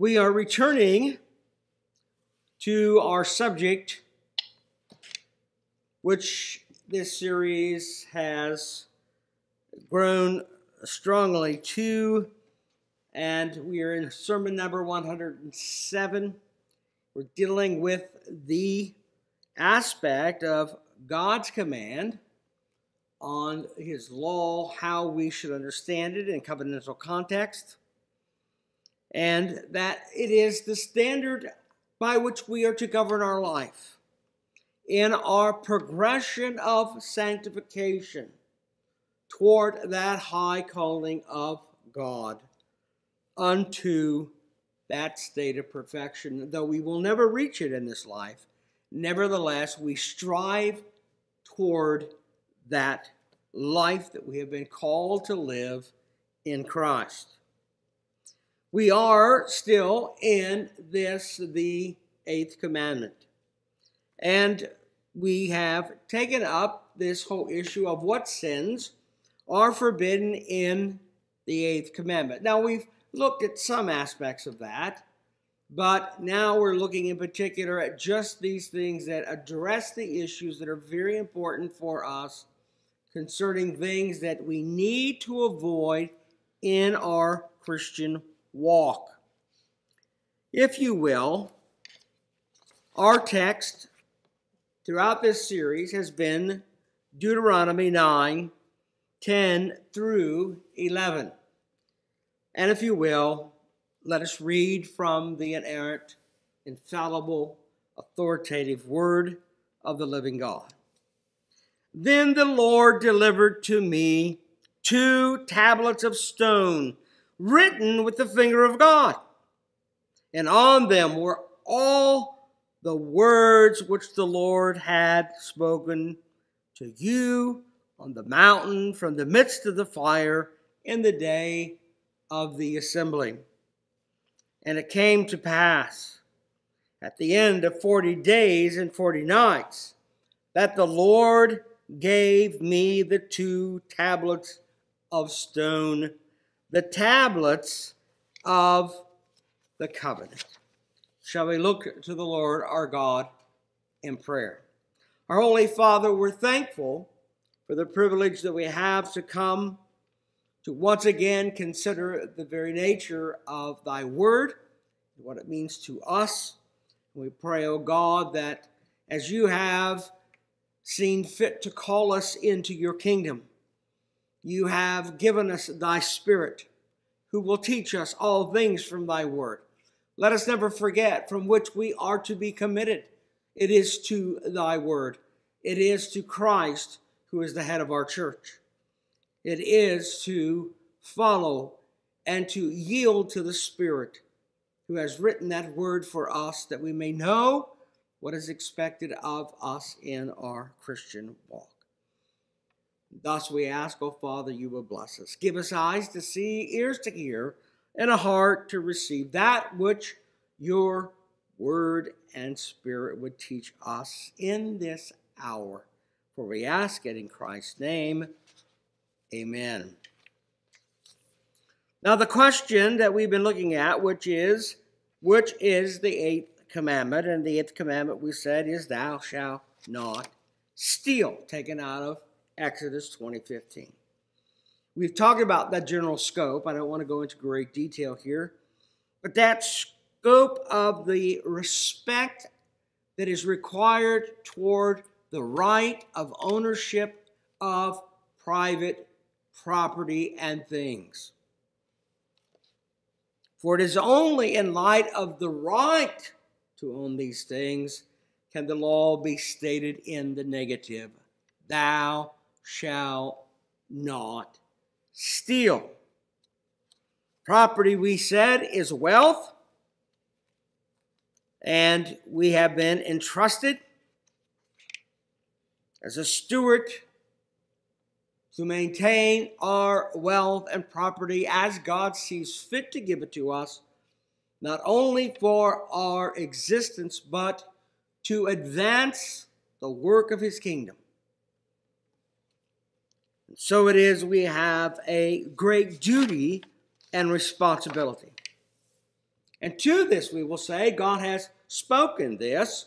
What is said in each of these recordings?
We are returning to our subject, which this series has grown strongly to, and we are in sermon number 107. We're dealing with the aspect of God's command on his law, how we should understand it in covenantal context, and that it is the standard by which we are to govern our life in our progression of sanctification toward that high calling of God unto that state of perfection. Though we will never reach it in this life, nevertheless, we strive toward that life that we have been called to live in Christ. We are still in this, the eighth commandment. And we have taken up this whole issue of what sins are forbidden in the eighth commandment. Now, we've looked at some aspects of that, but now we're looking in particular at just these things that address the issues that are very important for us concerning things that we need to avoid in our Christian walk. If you will, our text throughout this series has been Deuteronomy 9 10 through 11. And if you will, let us read from the inerrant, infallible, authoritative word of the living God. Then the Lord delivered to me two tablets of stone written with the finger of God. And on them were all the words which the Lord had spoken to you on the mountain from the midst of the fire in the day of the assembly. And it came to pass at the end of forty days and forty nights that the Lord gave me the two tablets of stone the tablets of the covenant. Shall we look to the Lord our God in prayer? Our Holy Father, we're thankful for the privilege that we have to come to once again consider the very nature of thy word, what it means to us. We pray, O oh God, that as you have seen fit to call us into your kingdom, you have given us thy Spirit, who will teach us all things from thy word. Let us never forget from which we are to be committed. It is to thy word, it is to Christ, who is the head of our church. It is to follow and to yield to the Spirit, who has written that word for us that we may know what is expected of us in our Christian walk. Thus we ask, O oh Father, you will bless us. Give us eyes to see, ears to hear, and a heart to receive that which your word and spirit would teach us in this hour. For we ask it in Christ's name. Amen. Now, the question that we've been looking at, which is, which is the eighth commandment? And the eighth commandment we said is, Thou shalt not steal, taken out of Exodus 2015. We've talked about that general scope. I don't want to go into great detail here, but that scope of the respect that is required toward the right of ownership of private property and things. For it is only in light of the right to own these things can the law be stated in the negative. Thou shall not steal. Property, we said, is wealth, and we have been entrusted as a steward to maintain our wealth and property as God sees fit to give it to us, not only for our existence, but to advance the work of His kingdom. So it is we have a great duty and responsibility. And to this, we will say, God has spoken this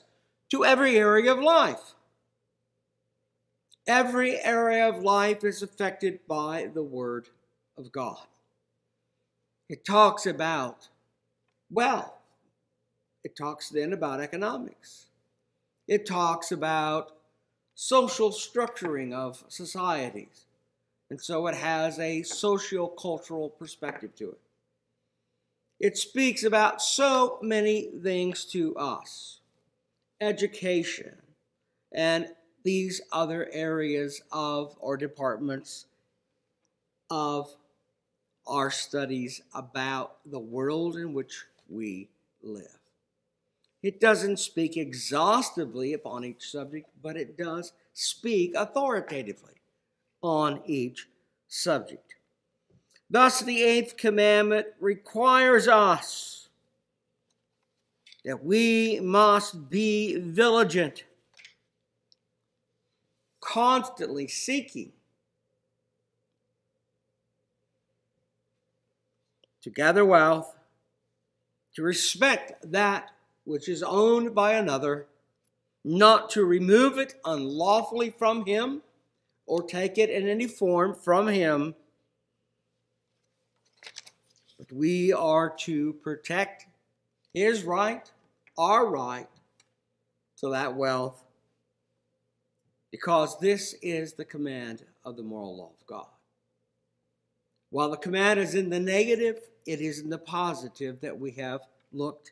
to every area of life. Every area of life is affected by the Word of God. It talks about wealth. It talks then about economics. It talks about social structuring of societies. And so it has a socio cultural perspective to it. It speaks about so many things to us education and these other areas of or departments of our studies about the world in which we live. It doesn't speak exhaustively upon each subject, but it does speak authoritatively on each subject. Thus, the eighth commandment requires us that we must be vigilant, constantly seeking to gather wealth, to respect that which is owned by another, not to remove it unlawfully from him or take it in any form from him, but we are to protect his right, our right to that wealth, because this is the command of the moral law of God. While the command is in the negative, it is in the positive that we have looked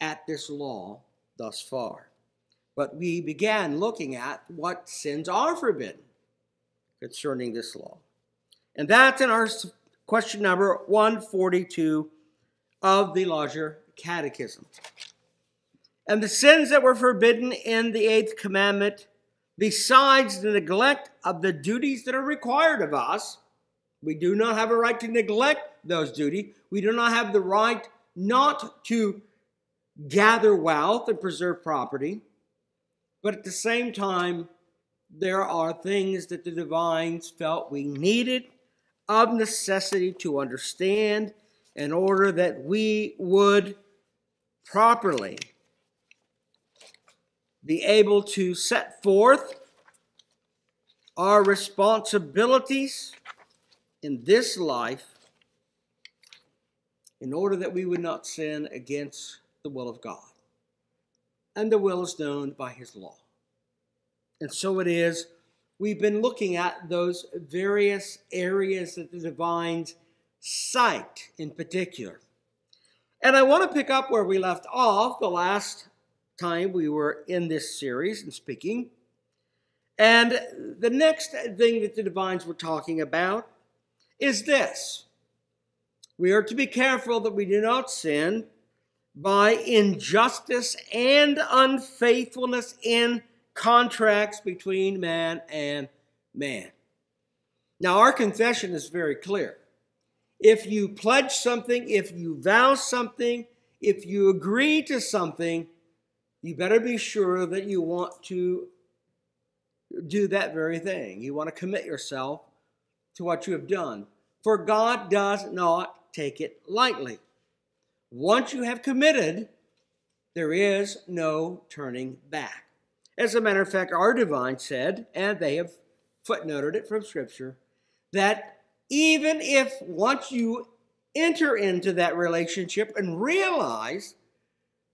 at this law thus far. But we began looking at what sins are forbidden concerning this law. And that's in our question number 142 of the larger catechism. And the sins that were forbidden in the eighth commandment, besides the neglect of the duties that are required of us, we do not have a right to neglect those duties. We do not have the right not to gather wealth and preserve property. But at the same time, there are things that the divines felt we needed of necessity to understand in order that we would properly be able to set forth our responsibilities in this life in order that we would not sin against the will of God. And the will is known by His law. And so it is, we've been looking at those various areas that the divines cite in particular. And I want to pick up where we left off the last time we were in this series and speaking. And the next thing that the divines were talking about is this. We are to be careful that we do not sin by injustice and unfaithfulness in contracts between man and man. Now, our confession is very clear. If you pledge something, if you vow something, if you agree to something, you better be sure that you want to do that very thing. You want to commit yourself to what you have done. For God does not take it lightly. Once you have committed, there is no turning back. As a matter of fact, our divine said, and they have footnoted it from Scripture, that even if once you enter into that relationship and realize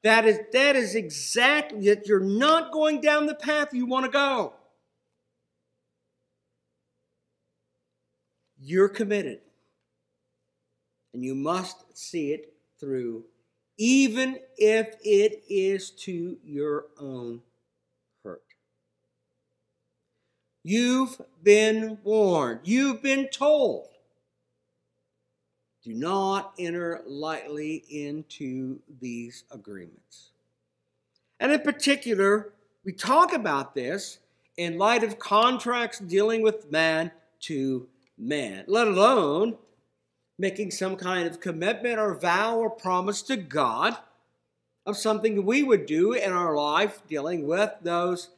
that is that is exactly that you're not going down the path you want to go. You're committed. And you must see it through, even if it is to your own hurt. You've been warned, you've been told. Do not enter lightly into these agreements. And in particular, we talk about this in light of contracts dealing with man to man, let alone making some kind of commitment or vow or promise to God of something we would do in our life dealing with those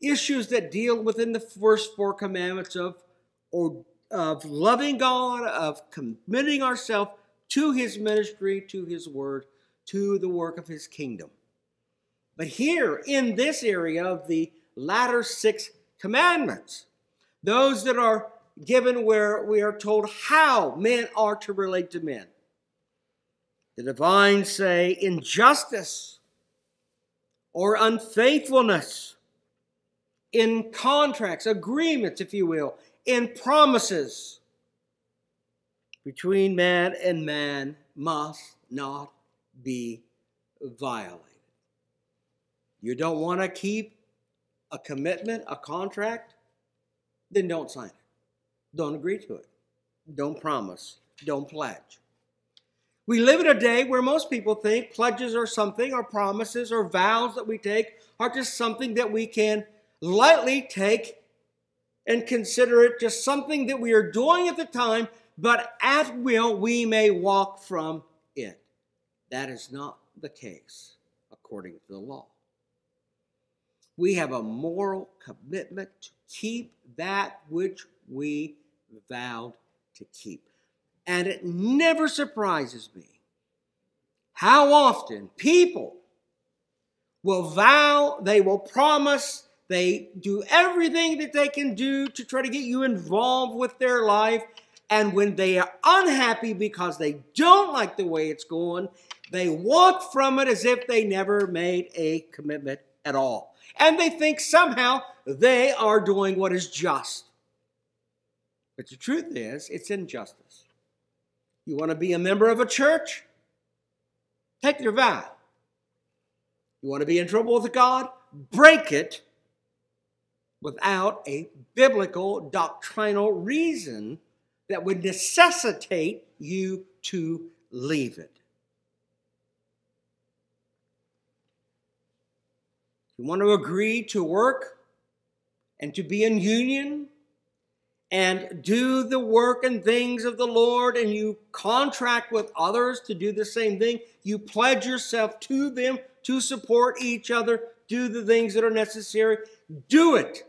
issues that deal within the first four commandments of, or, of loving God, of committing ourselves to his ministry, to his word, to the work of his kingdom. But here in this area of the latter six commandments, those that are given where we are told how men are to relate to men. The divine say injustice or unfaithfulness in contracts, agreements, if you will, in promises between man and man must not be violated. You don't want to keep a commitment, a contract, then don't sign it. Don't agree to it. Don't promise. Don't pledge. We live in a day where most people think pledges are something, or promises, or vows that we take are just something that we can lightly take and consider it just something that we are doing at the time, but at will we may walk from it. That is not the case according to the law. We have a moral commitment to keep that which we vowed to keep. And it never surprises me how often people will vow, they will promise, they do everything that they can do to try to get you involved with their life. And when they are unhappy because they don't like the way it's going, they walk from it as if they never made a commitment at all. And they think somehow they are doing what is just. But the truth is, it's injustice. You want to be a member of a church? Take your vow. You want to be in trouble with God? Break it without a biblical doctrinal reason that would necessitate you to leave it. You want to agree to work and to be in union and do the work and things of the Lord, and you contract with others to do the same thing. You pledge yourself to them to support each other, do the things that are necessary. Do it.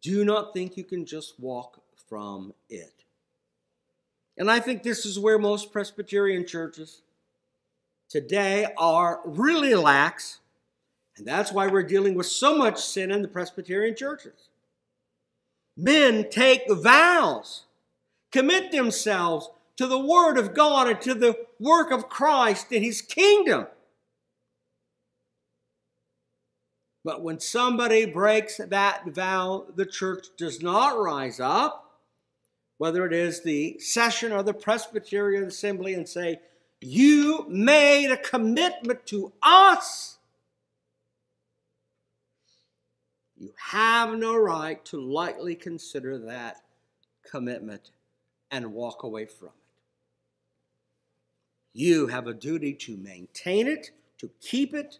Do not think you can just walk from it. And I think this is where most Presbyterian churches today are really lax. And that's why we're dealing with so much sin in the Presbyterian churches men take vows, commit themselves to the Word of God and to the work of Christ in His kingdom. But when somebody breaks that vow, the church does not rise up, whether it is the session or the Presbyterian assembly, and say, You made a commitment to us You have no right to lightly consider that commitment and walk away from it. You have a duty to maintain it, to keep it,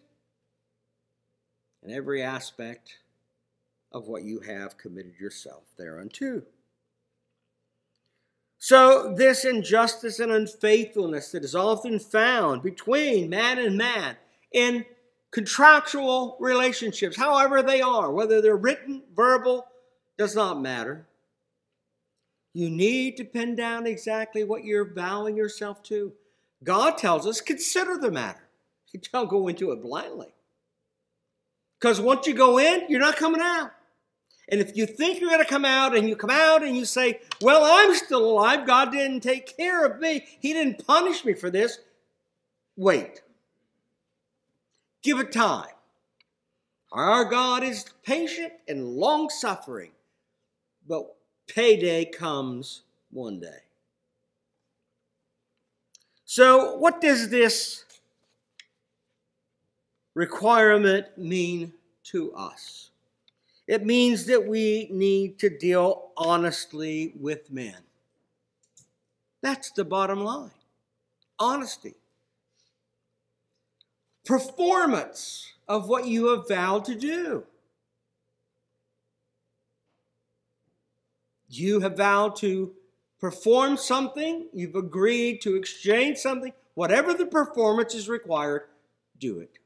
in every aspect of what you have committed yourself thereunto. So, this injustice and unfaithfulness that is often found between man and man in contractual relationships, however they are, whether they're written, verbal, does not matter. You need to pin down exactly what you're vowing yourself to. God tells us, consider the matter. You don't go into it blindly. Because once you go in, you're not coming out. And if you think you're going to come out and you come out and you say, Well, I'm still alive, God didn't take care of me, He didn't punish me for this, wait. Give it time. Our God is patient and long suffering, but payday comes one day. So, what does this requirement mean to us? It means that we need to deal honestly with men. That's the bottom line honesty performance of what you have vowed to do. You have vowed to perform something, you've agreed to exchange something, whatever the performance is required, do it.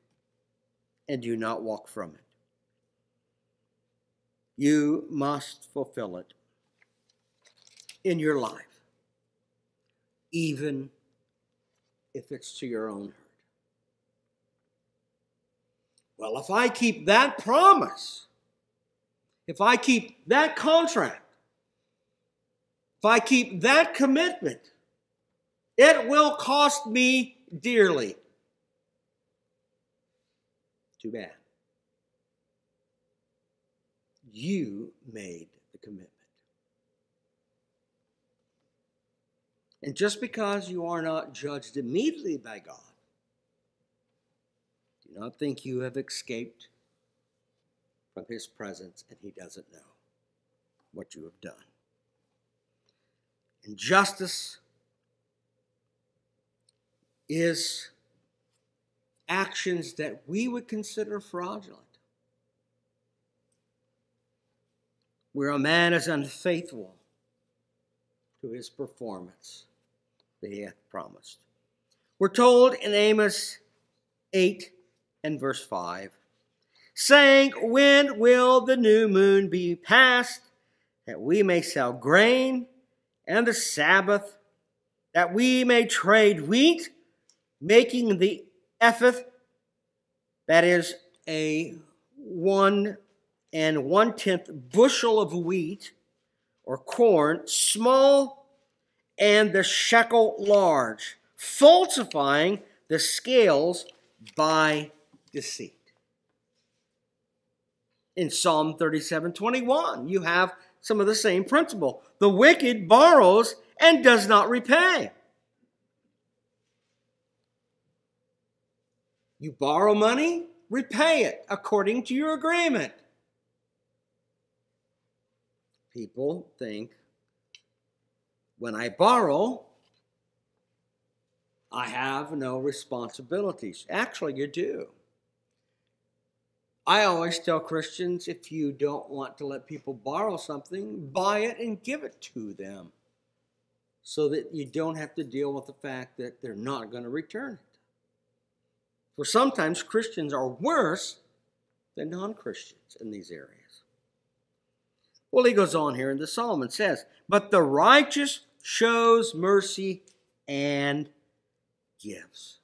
And do not walk from it. You must fulfill it in your life, even if it's to your own hurt. Well, if I keep that promise, if I keep that contract, if I keep that commitment, it will cost me dearly. Too bad. You made the commitment. And just because you are not judged immediately by God, do not think you have escaped from His presence and He doesn't know what you have done. Injustice is actions that we would consider fraudulent. Where a man is unfaithful to his performance that he hath promised. We're told in Amos 8 and verse 5 saying, When will the new moon be past, that we may sell grain, and the Sabbath, that we may trade wheat, making the ephah, that is a one and one tenth bushel of wheat or corn, small and the shekel large, falsifying the scales by deceit. In Psalm 37 21, you have some of the same principle. The wicked borrows and does not repay. You borrow money, repay it according to your agreement. People think when I borrow, I have no responsibilities. Actually, you do. I always tell Christians if you don't want to let people borrow something, buy it and give it to them so that you don't have to deal with the fact that they're not going to return it. For sometimes Christians are worse than non Christians in these areas. Well, he goes on here in the psalm and says, But the righteous shows mercy, and gives.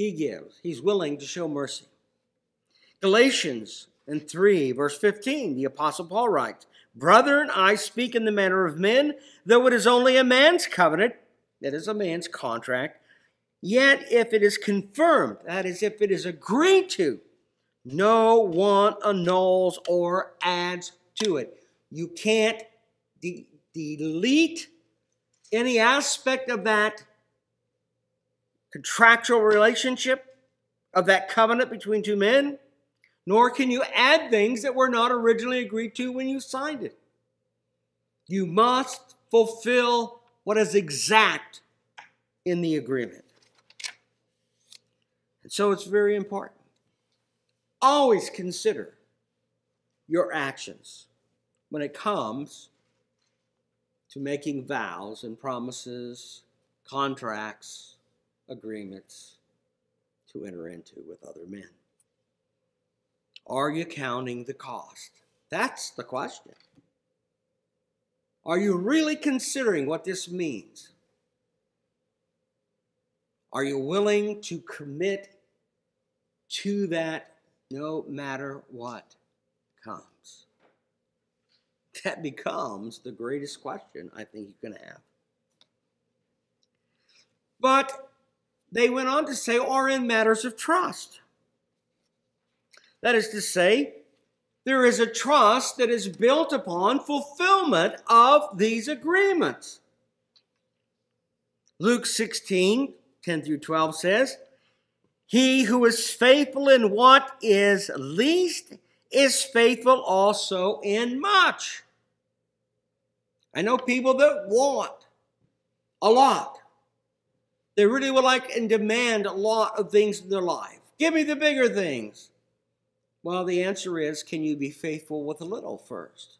He gives. He's willing to show mercy. Galatians in 3, verse 15, the Apostle Paul writes, Brethren, I speak in the manner of men, though it is only a man's covenant, that is a man's contract, yet if it is confirmed, that is, if it is agreed to, no one annuls or adds to it. You can't de- delete any aspect of that contractual relationship, of that covenant between two men, nor can you add things that were not originally agreed to when you signed it. You must fulfill what is exact in the agreement. And so it's very important. Always consider your actions when it comes to making vows and promises, contracts, agreements to enter into with other men? Are you counting the cost? That's the question. Are you really considering what this means? Are you willing to commit to that no matter what comes? that becomes the greatest question I think you can have. But they went on to say, or in matters of trust. That is to say, there is a trust that is built upon fulfillment of these agreements. Luke 16, 10 through 12 says, He who is faithful in what is least is faithful also in much. I know people that want a lot. They really would like and demand a lot of things in their life. Give me the bigger things. Well, the answer is can you be faithful with a little first?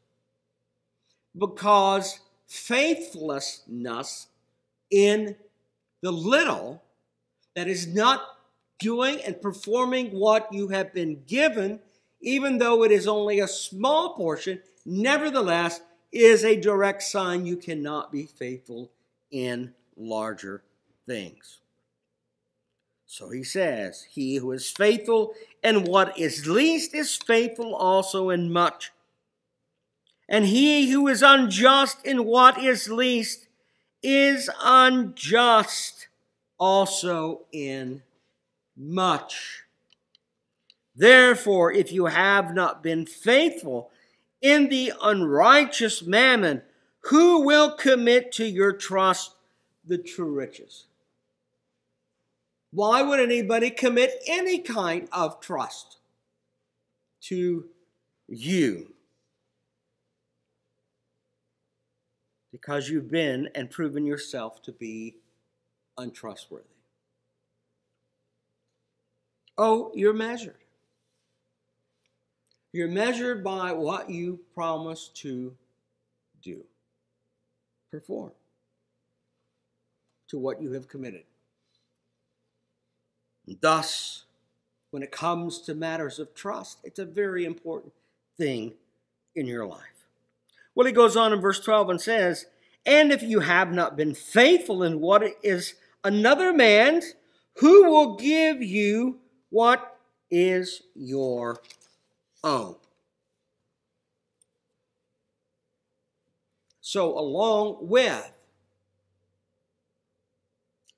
Because faithlessness in the little that is not doing and performing what you have been given even though it is only a small portion, nevertheless is a direct sign you cannot be faithful in larger things. So he says, He who is faithful in what is least is faithful also in much. And he who is unjust in what is least is unjust also in much. Therefore, if you have not been faithful in the unrighteous mammon, who will commit to your trust the true riches? Why would anybody commit any kind of trust to you? Because you've been and proven yourself to be untrustworthy. Oh, you're measured. You're measured by what you promise to do, perform, to what you have committed. Thus, when it comes to matters of trust, it's a very important thing in your life. Well, he goes on in verse 12 and says, And if you have not been faithful in what is another man's, who will give you what is your own? So, along with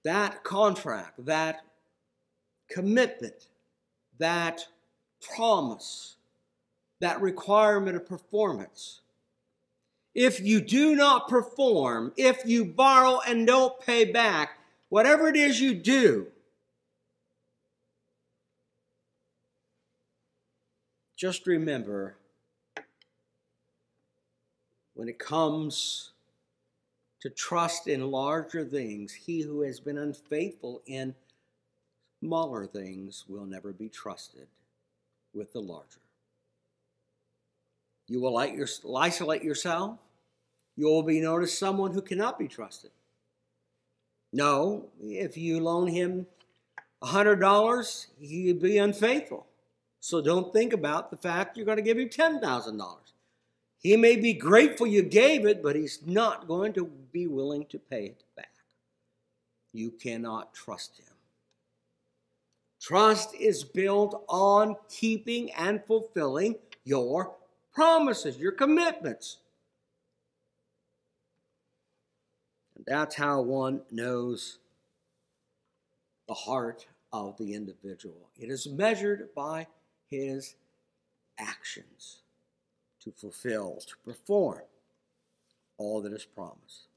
that contract, that commitment, that promise, that requirement of performance. If you do not perform, if you borrow and don't pay back, whatever it is you do, just remember when it comes to trust in larger things, he who has been unfaithful in smaller things will never be trusted with the larger. You will isolate yourself. You will be known as someone who cannot be trusted. No, if you loan him $100, he'd be unfaithful. So don't think about the fact you're going to give him $10,000. He may be grateful you gave it, but he's not going to be willing to pay it back. You cannot trust him. Trust is built on keeping and fulfilling your promises, your commitments. And that's how one knows the heart of the individual. It is measured by his actions to fulfill, to perform all that is promised.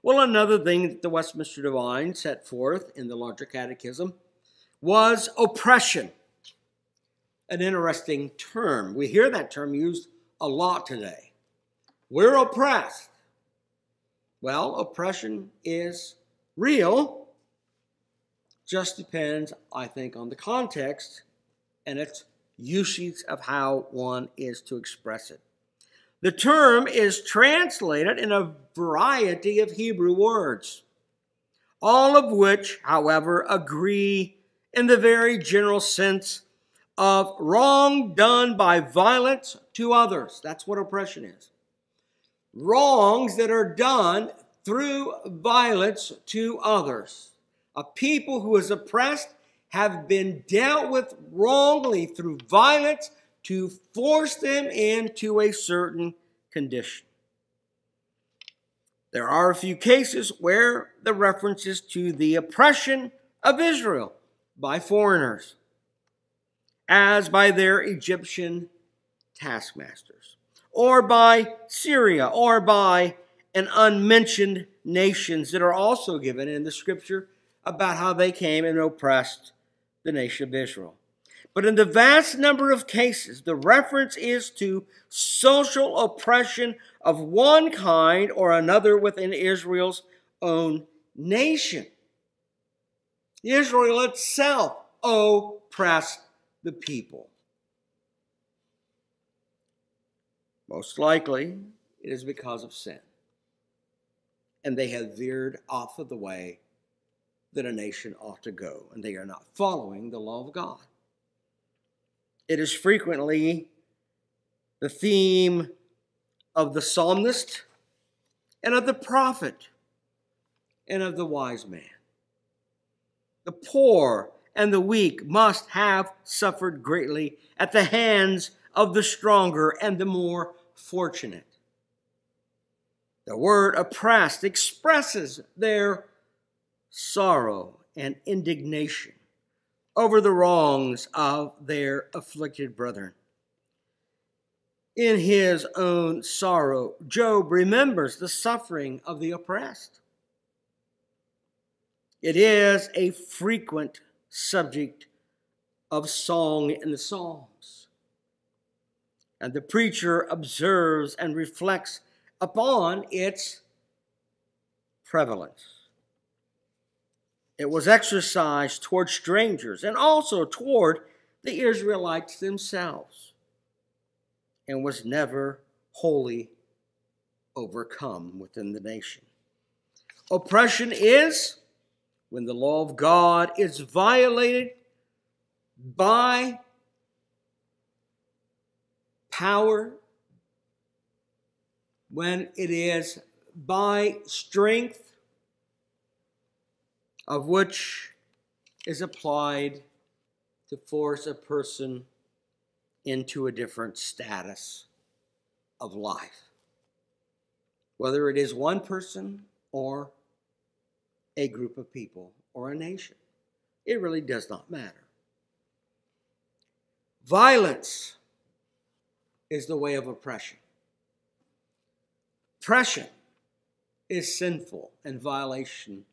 Well, another thing that the Westminster Divine set forth in the larger catechism was oppression. An interesting term. We hear that term used a lot today. We're oppressed. Well, oppression is real, just depends, I think, on the context and its usage of how one is to express it. The term is translated in a variety of Hebrew words, all of which, however, agree in the very general sense of wrong done by violence to others. That's what oppression is. Wrongs that are done through violence to others. A people who is oppressed have been dealt with wrongly through violence to force them into a certain condition. There are a few cases where the references to the oppression of Israel by foreigners, as by their Egyptian taskmasters, or by Syria, or by an unmentioned nations that are also given in the scripture about how they came and oppressed the nation of Israel. But in the vast number of cases, the reference is to social oppression of one kind or another within Israel's own nation. Israel itself oppressed the people. Most likely, it is because of sin. And they have veered off of the way that a nation ought to go, and they are not following the law of God. It is frequently the theme of the psalmist and of the prophet and of the wise man. The poor and the weak must have suffered greatly at the hands of the stronger and the more fortunate. The word oppressed expresses their sorrow and indignation over the wrongs of their afflicted brethren. In his own sorrow, Job remembers the suffering of the oppressed. It is a frequent subject of song in the Psalms. And the preacher observes and reflects upon its prevalence. It was exercised toward strangers and also toward the Israelites themselves and was never wholly overcome within the nation. Oppression is when the law of God is violated by power, when it is by strength, of which is applied to force a person into a different status of life. Whether it is one person or a group of people or a nation. It really does not matter. Violence is the way of oppression. Oppression is sinful and violation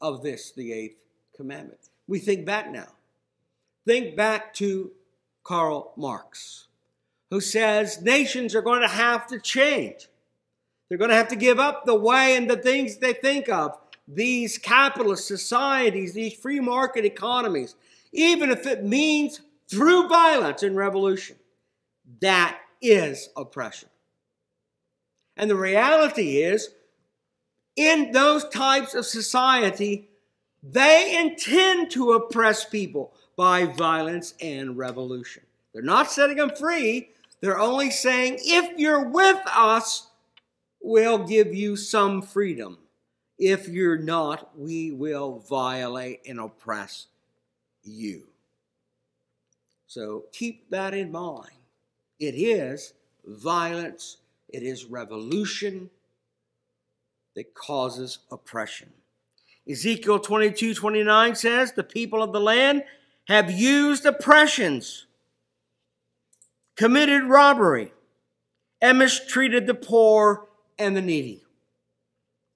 of this, the eighth commandment. We think back now. Think back to Karl Marx, who says nations are going to have to change. They're going to have to give up the way and the things they think of these capitalist societies, these free market economies, even if it means through violence and revolution. That is oppression. And the reality is, in those types of society, they intend to oppress people by violence and revolution. They're not setting them free. They're only saying, if you're with us, we'll give you some freedom. If you're not, we will violate and oppress you. So keep that in mind. It is violence, it is revolution that causes oppression. Ezekiel 22 29 says, The people of the land have used oppressions, committed robbery, and mistreated the poor and the needy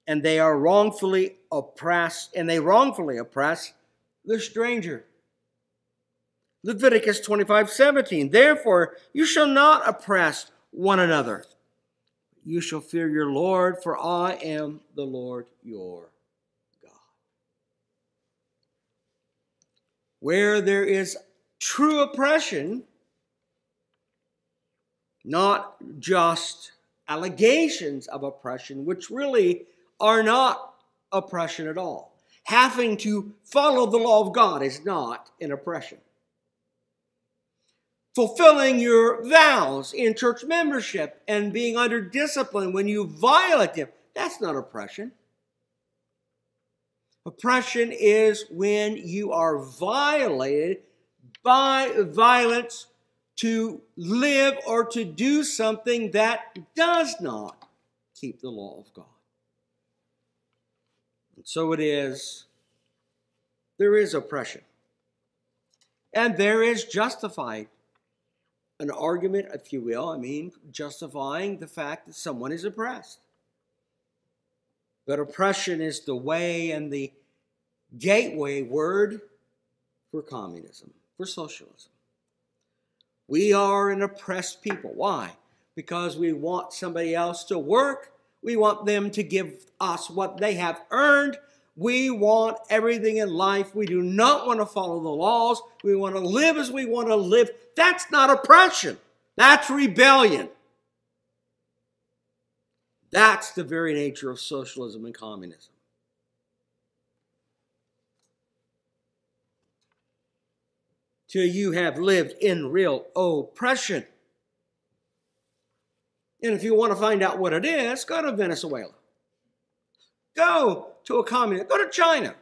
and they are wrongfully oppressed, and they wrongfully oppress the stranger. Leviticus 25 17. Therefore, you shall not oppress one another. You shall fear your Lord, for I am the Lord your God. Where there is true oppression, not just allegations of oppression, which really are not oppression at all. Having to follow the law of God is not an oppression. Fulfilling your vows in church membership and being under discipline when you violate them, that's not oppression. Oppression is when you are violated by violence to live or to do something that does not keep the law of God. So it is, there is oppression. And there is justified an argument, if you will, I mean, justifying the fact that someone is oppressed. But oppression is the way and the gateway word for communism, for socialism. We are an oppressed people. Why? Because we want somebody else to work we want them to give us what they have earned. We want everything in life. We do not want to follow the laws. We want to live as we want to live. That's not oppression. That's rebellion. That's the very nature of socialism and communism. Till you have lived in real oppression. And if you want to find out what it is, go to Venezuela. Go to a communist. Go to China.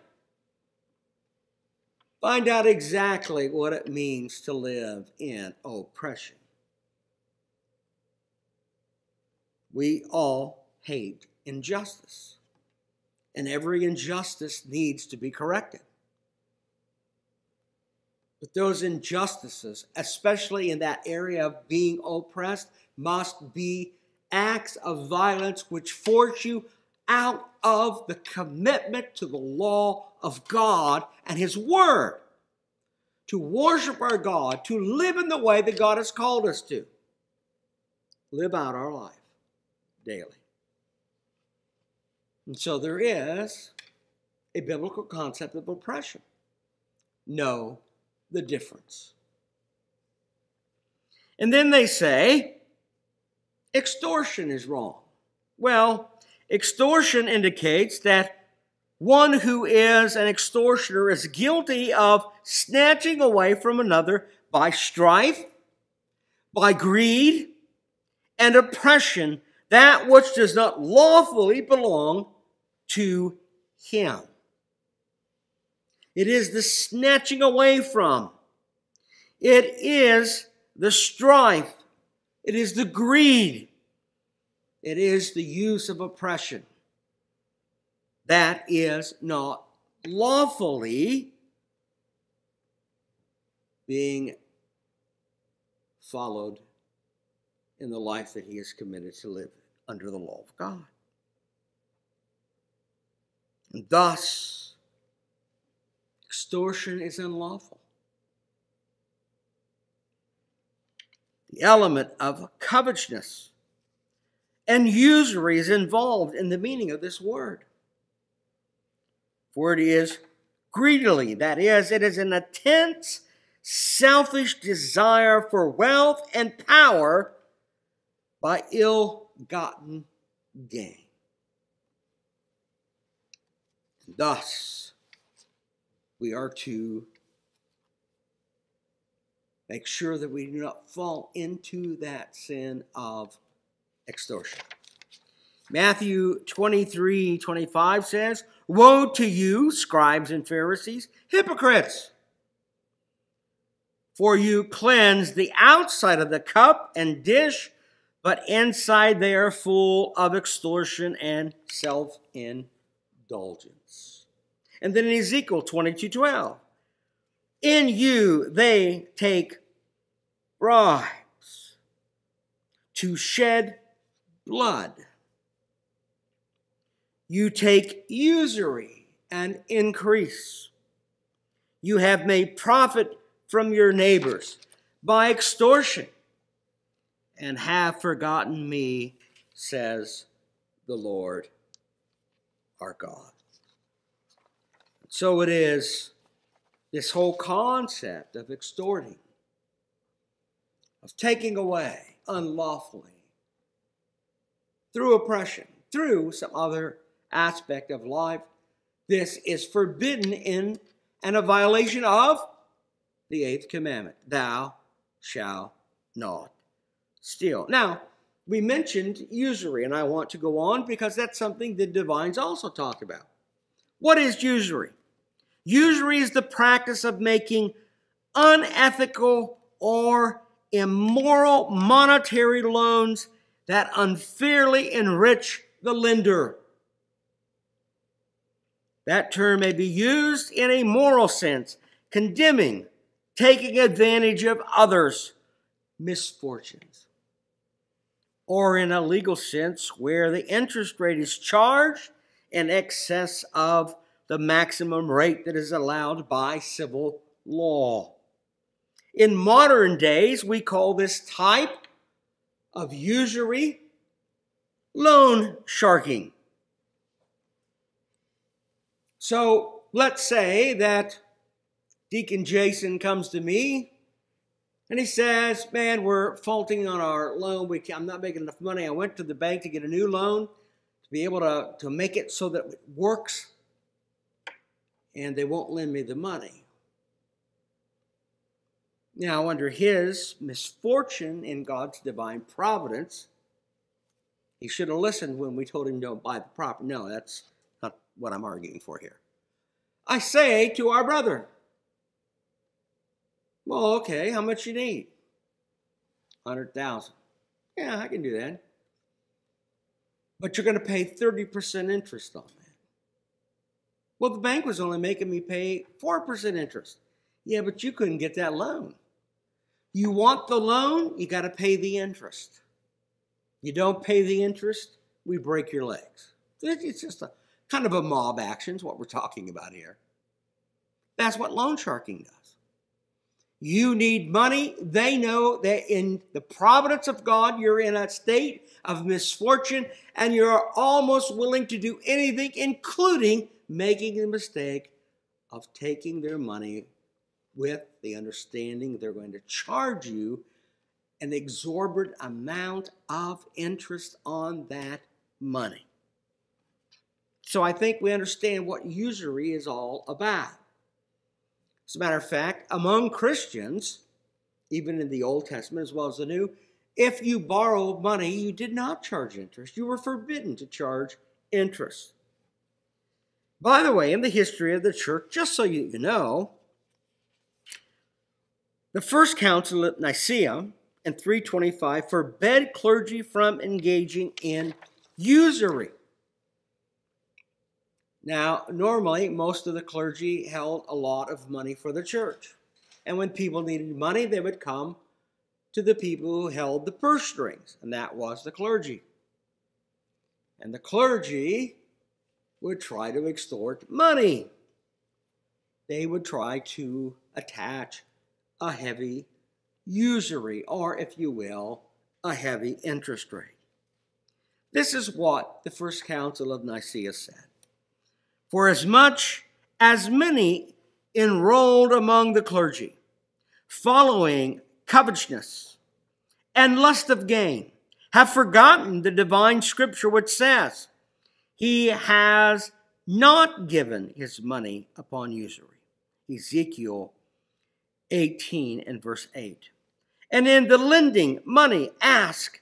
Find out exactly what it means to live in oppression. We all hate injustice, and every injustice needs to be corrected. But those injustices, especially in that area of being oppressed, must be acts of violence which force you out of the commitment to the law of God and His Word. To worship our God, to live in the way that God has called us to. Live out our life daily. And so there is a biblical concept of oppression. Know the difference. And then they say extortion is wrong. Well, extortion indicates that one who is an extortioner is guilty of snatching away from another by strife, by greed, and oppression that which does not lawfully belong to him. It is the snatching away from. It is the strife. It is the greed. It is the use of oppression. That is not lawfully being followed in the life that he is committed to live under the law of God. And thus, extortion is unlawful. The element of covetousness and usury is involved in the meaning of this word. For it is greedily, that is, it is an intense, selfish desire for wealth and power by ill gotten gain. Thus, we are to make sure that we do not fall into that sin of extortion. Matthew 23 25 says, Woe to you, scribes and Pharisees, hypocrites! For you cleanse the outside of the cup and dish, but inside they are full of extortion and self indulgence. And then in Ezekiel 22 12, in you they take bribes to shed blood. You take usury and increase. You have made profit from your neighbors by extortion and have forgotten me, says the Lord our God. So it is this whole concept of extorting, of taking away unlawfully through oppression, through some other aspect of life. This is forbidden in and a violation of the eighth commandment Thou shalt not steal. Now, we mentioned usury, and I want to go on because that's something the divines also talk about. What is usury? Usury is the practice of making unethical or immoral monetary loans that unfairly enrich the lender. That term may be used in a moral sense, condemning, taking advantage of others' misfortunes. Or in a legal sense, where the interest rate is charged in excess of the maximum rate that is allowed by civil law. In modern days, we call this type of usury loan sharking. So let's say that Deacon Jason comes to me and he says, Man, we're faulting on our loan. We I'm not making enough money. I went to the bank to get a new loan to be able to, to make it so that it works, and they won't lend me the money. Now, under his misfortune in God's divine providence, he should have listened when we told him don't buy the property. No, that's not what I'm arguing for here. I say to our brother, well, okay, how much you need? 100,000. Yeah, I can do that. But you're going to pay 30% interest on that. Well, the bank was only making me pay 4% interest. Yeah, but you couldn't get that loan. You want the loan, you got to pay the interest. You don't pay the interest, we break your legs. It's just a kind of a mob action, is what we're talking about here. That's what loan sharking does. You need money. They know that in the providence of God, you're in a state of misfortune and you're almost willing to do anything, including making the mistake of taking their money with the understanding they're going to charge you an exorbitant amount of interest on that money. So I think we understand what usury is all about. As a matter of fact, among Christians, even in the Old Testament as well as the New, if you borrowed money, you did not charge interest. You were forbidden to charge interest. By the way, in the history of the church, just so you know, the First Council at Nicaea in 325 forbade clergy from engaging in usury. Now, normally, most of the clergy held a lot of money for the church. And when people needed money, they would come to the people who held the purse strings, and that was the clergy. And the clergy would try to extort money. They would try to attach a heavy usury, or if you will, a heavy interest rate. This is what the First Council of Nicaea said. For as much as many enrolled among the clergy, following covetousness and lust of gain, have forgotten the divine scripture which says, He has not given his money upon usury. Ezekiel 18 and verse 8. And in the lending money, ask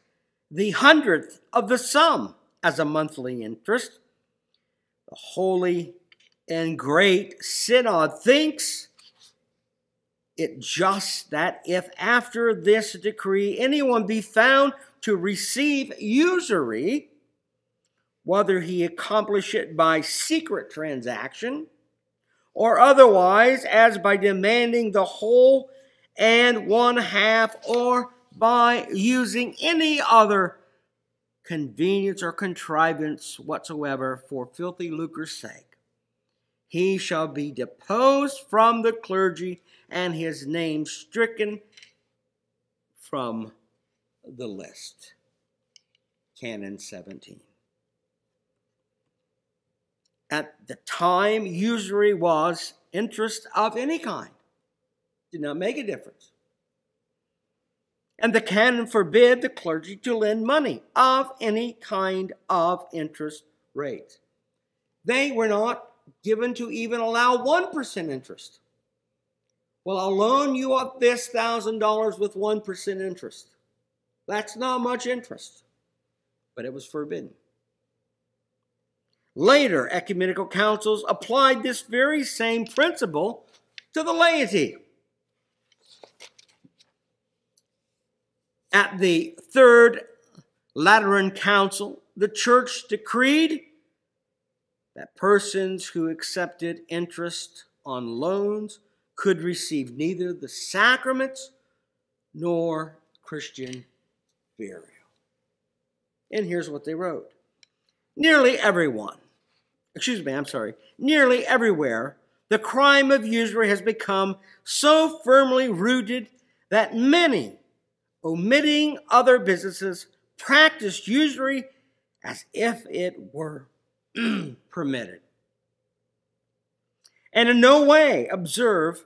the hundredth of the sum as a monthly interest the holy and great synod thinks it just that if after this decree anyone be found to receive usury, whether he accomplish it by secret transaction or otherwise, as by demanding the whole and one half, or by using any other convenience or contrivance whatsoever for filthy lucre's sake. He shall be deposed from the clergy and his name stricken from the list. Canon 17. At the time, usury was interest of any kind, did not make a difference and the canon forbid the clergy to lend money of any kind of interest rate. They were not given to even allow 1% interest. Well, I'll loan you up this $1,000 with 1% interest. That's not much interest, but it was forbidden. Later, ecumenical councils applied this very same principle to the laity. At the Third Lateran Council, the church decreed that persons who accepted interest on loans could receive neither the sacraments nor Christian burial. And here's what they wrote Nearly everyone, excuse me, I'm sorry, nearly everywhere, the crime of usury has become so firmly rooted that many omitting other businesses, practice usury as if it were permitted. And in no way observe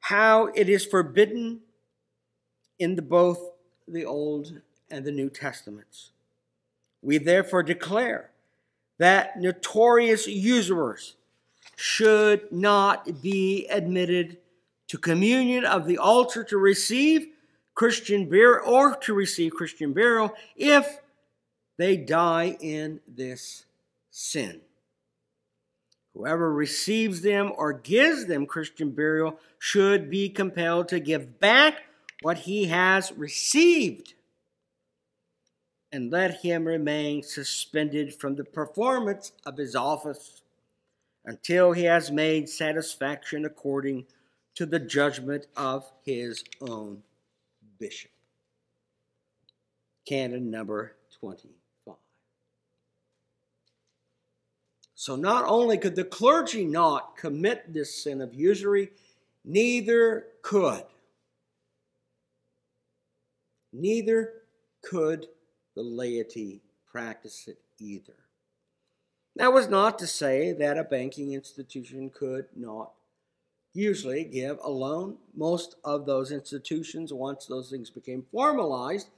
how it is forbidden in the, both the Old and the New Testaments. We therefore declare that notorious usurers should not be admitted to communion of the altar to receive Christian burial or to receive Christian burial if they die in this sin. Whoever receives them or gives them Christian burial should be compelled to give back what he has received and let him remain suspended from the performance of his office until he has made satisfaction according to the judgment of his own bishop. Canon number 25. So not only could the clergy not commit this sin of usury, neither could. Neither could the laity practice it either. That was not to say that a banking institution could not usually give a loan. Most of those institutions, once those things became formalized,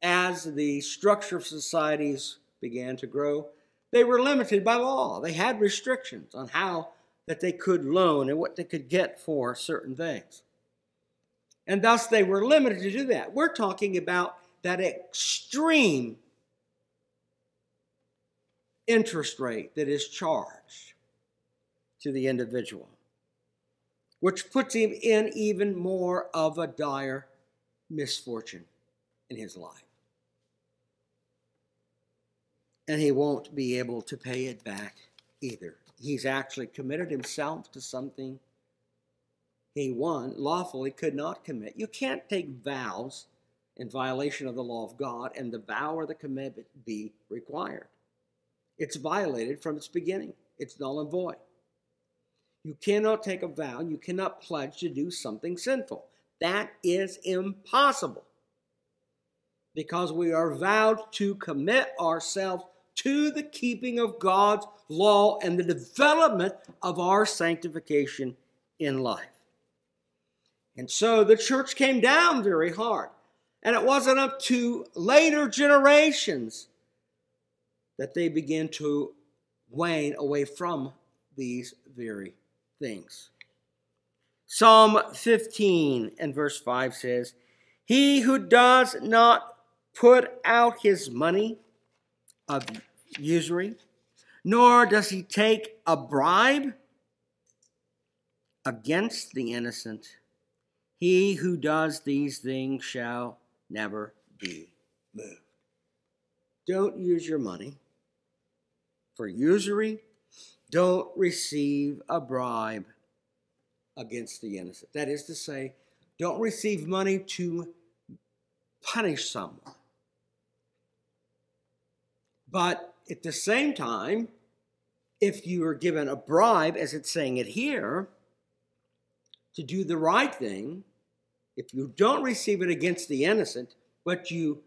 as the structure of societies began to grow, they were limited by law. They had restrictions on how that they could loan and what they could get for certain things. And thus they were limited to do that. We're talking about that extreme interest rate that is charged to the individual, which puts him in even more of a dire misfortune in his life and he won't be able to pay it back either. He's actually committed himself to something he won lawfully could not commit. You can't take vows in violation of the law of God and the vow or the commitment be required. It's violated from its beginning. It's null and void. You cannot take a vow, you cannot pledge to do something sinful. That is impossible. Because we are vowed to commit ourselves to the keeping of God's law and the development of our sanctification in life. And so the church came down very hard. And it wasn't up to later generations that they began to wane away from these very things. Psalm 15 and verse 5 says, He who does not put out his money of usury, nor does he take a bribe against the innocent. He who does these things shall never be moved. Don't use your money for usury. Don't receive a bribe against the innocent. That is to say, don't receive money to punish someone. But at the same time, if you are given a bribe, as it's saying it here, to do the right thing, if you don't receive it against the innocent, but you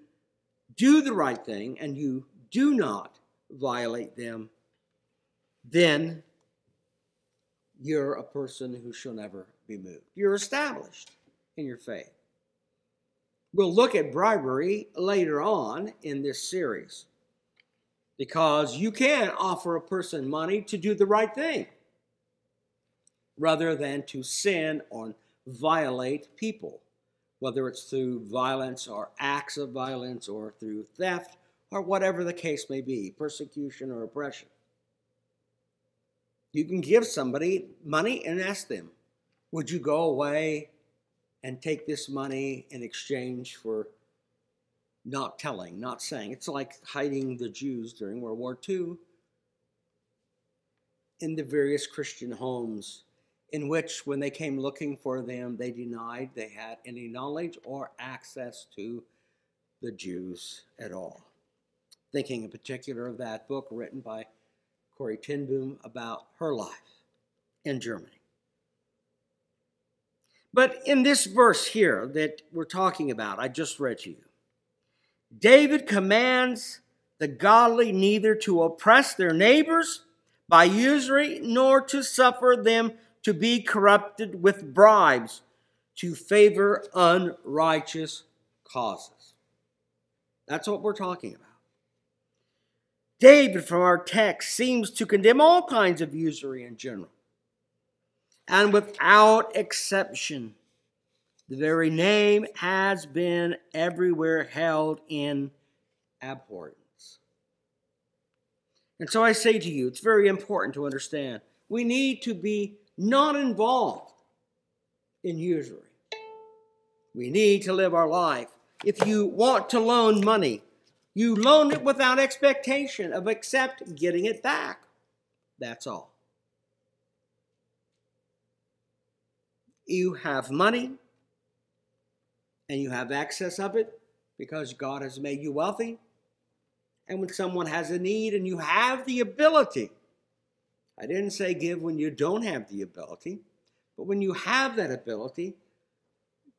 do the right thing and you do not violate them, then you're a person who shall never be moved. You're established in your faith. We'll look at bribery later on in this series because you can offer a person money to do the right thing rather than to sin or violate people, whether it's through violence or acts of violence or through theft or whatever the case may be, persecution or oppression. You can give somebody money and ask them, Would you go away and take this money in exchange for not telling, not saying. It's like hiding the Jews during World War II in the various Christian homes, in which, when they came looking for them, they denied they had any knowledge or access to the Jews at all. Thinking in particular of that book written by Corrie ten Boom about her life in Germany. But in this verse here that we're talking about, I just read to you, David commands the godly neither to oppress their neighbors by usury nor to suffer them to be corrupted with bribes to favor unrighteous causes. That's what we're talking about. David, from our text, seems to condemn all kinds of usury in general. And without exception, the very name has been everywhere held in abhorrence. And so I say to you, it's very important to understand we need to be not involved in usury. We need to live our life. If you want to loan money, you loan it without expectation of except getting it back. That's all. You have money and you have access of it because God has made you wealthy. And when someone has a need and you have the ability, I didn't say give when you don't have the ability, but when you have that ability,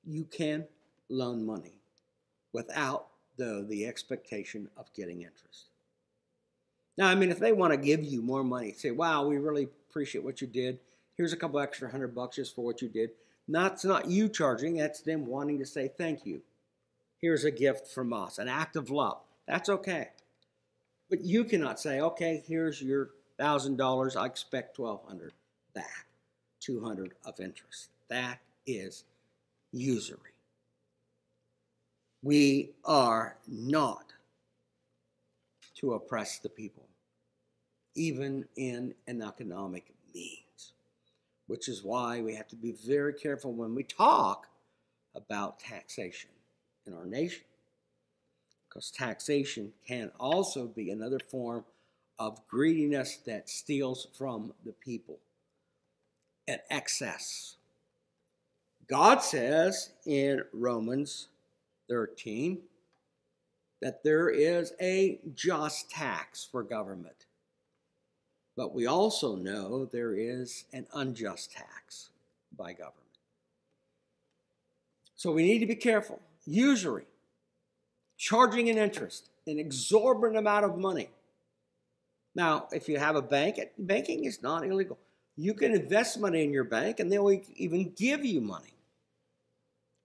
you can loan money without, the expectation of getting interest. Now, I mean, if they want to give you more money, say, wow, we really appreciate what you did. Here's a couple extra hundred bucks just for what you did. That's not you charging, that's them wanting to say thank you. Here's a gift from us, an act of love. That's okay. But you cannot say, okay, here's your thousand dollars, I expect twelve hundred back, two hundred of interest. That is usury. We are not to oppress the people, even in an economic means, which is why we have to be very careful when we talk about taxation in our nation. Because taxation can also be another form of greediness that steals from the people and excess. God says in Romans 13 that there is a just tax for government. But we also know there is an unjust tax by government. So we need to be careful. Usury, charging an interest, an exorbitant amount of money. Now, if you have a bank, banking is not illegal. You can invest money in your bank and they'll even give you money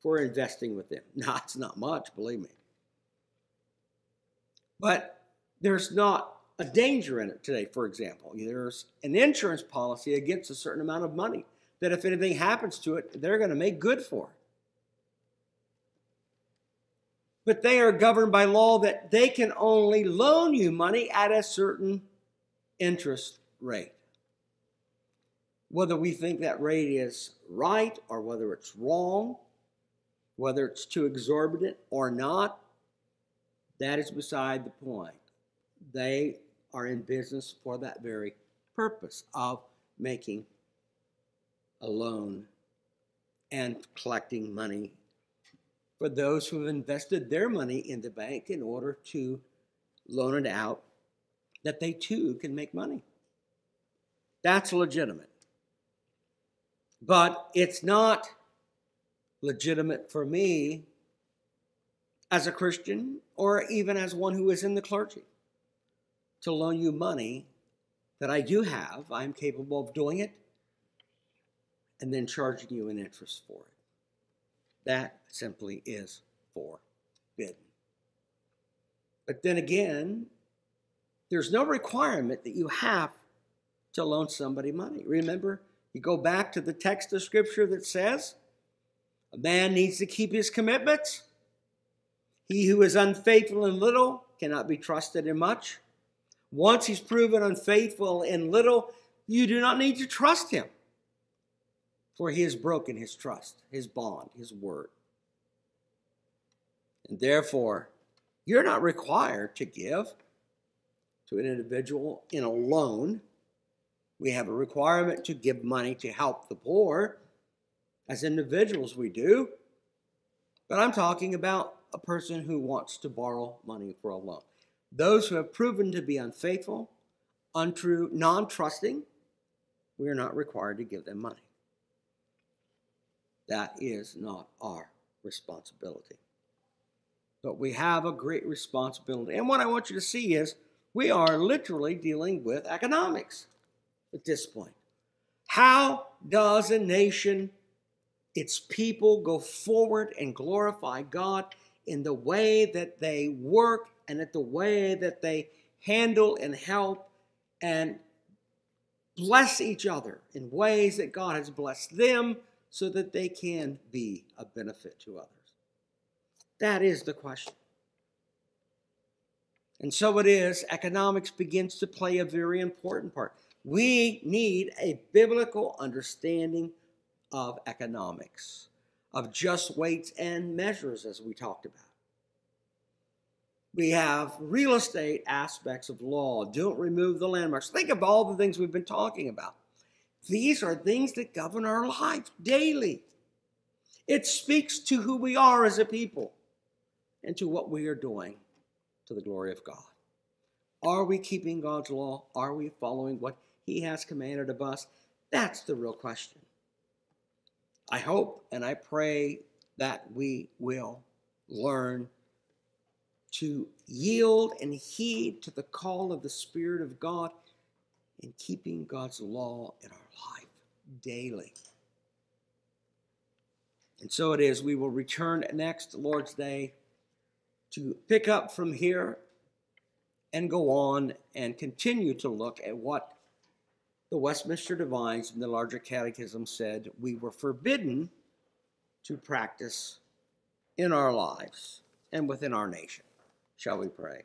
for investing with them. Now, it's not much, believe me. But there's not a danger in it today, for example. There's an insurance policy against a certain amount of money that if anything happens to it, they're going to make good for. But they are governed by law that they can only loan you money at a certain interest rate. Whether we think that rate is right or whether it's wrong, whether it's too exorbitant or not, that is beside the point. They are in business for that very purpose of making a loan and collecting money for those who have invested their money in the bank in order to loan it out that they too can make money. That's legitimate. But it's not legitimate for me as a Christian or even as one who is in the clergy to loan you money that I do have. I'm capable of doing it and then charging you an interest for it. That simply is forbidden. But then again, there's no requirement that you have to loan somebody money. Remember, you go back to the text of Scripture that says a man needs to keep his commitments. He who is unfaithful in little cannot be trusted in much. Once he's proven unfaithful in little, you do not need to trust him, for he has broken his trust, his bond, his word. And therefore, you're not required to give to an individual in a loan. We have a requirement to give money to help the poor. As individuals, we do. But I'm talking about a person who wants to borrow money for a loan. Those who have proven to be unfaithful, untrue, non trusting, we are not required to give them money. That is not our responsibility. But we have a great responsibility. And what I want you to see is we are literally dealing with economics at this point. How does a nation, its people, go forward and glorify God in the way that they work and at the way that they handle and help and bless each other in ways that God has blessed them so that they can be a benefit to others? That is the question. And so it is, economics begins to play a very important part. We need a biblical understanding of economics, of just weights and measures, as we talked about. We have real estate aspects of law. Don't remove the landmarks. Think of all the things we've been talking about. These are things that govern our life daily. It speaks to who we are as a people and to what we are doing to the glory of God. Are we keeping God's law? Are we following what He has commanded of us? That's the real question. I hope and I pray that we will learn to yield and heed to the call of the Spirit of God in keeping God's law in our life daily. And so it is. We will return next Lord's Day to pick up from here and go on and continue to look at what the Westminster Divines and the larger catechism said we were forbidden to practice in our lives and within our nation. Shall we pray?